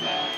Yeah.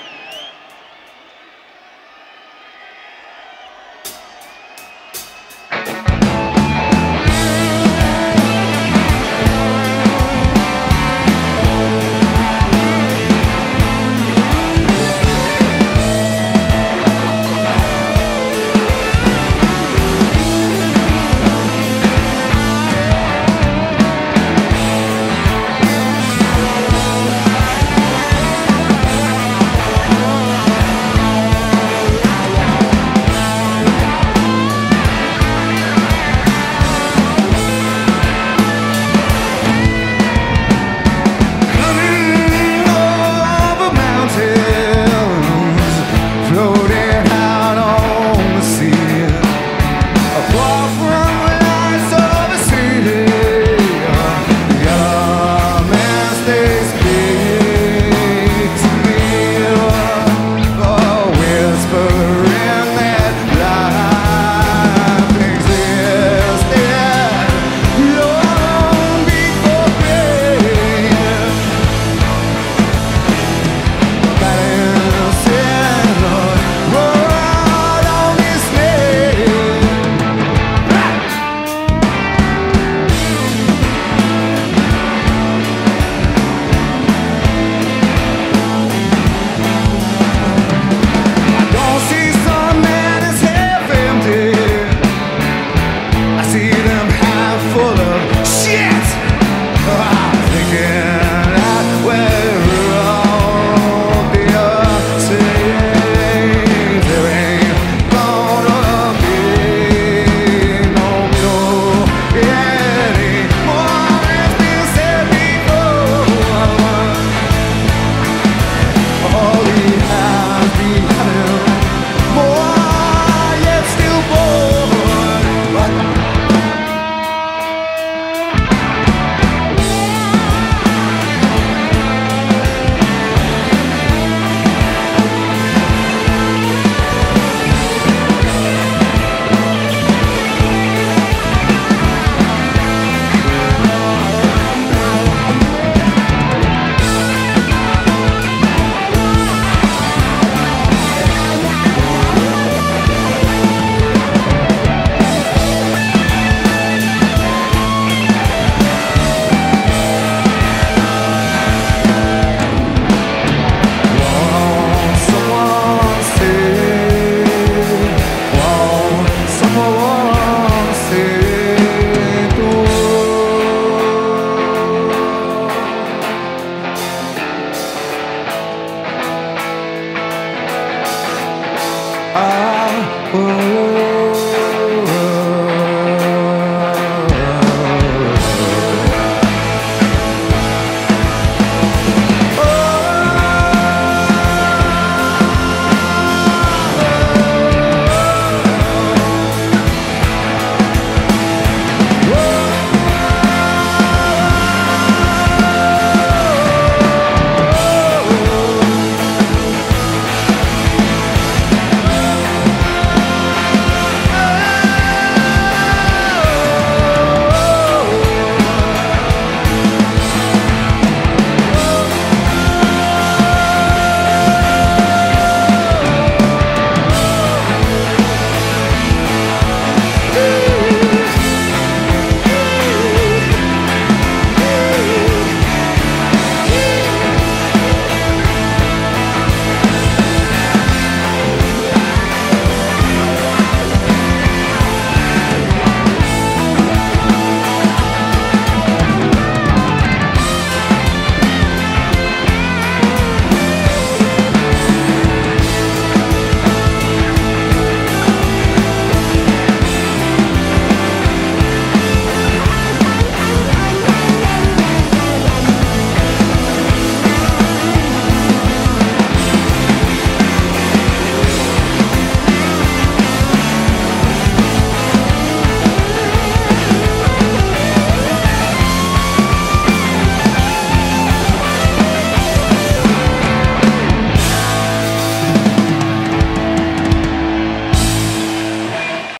shit! I will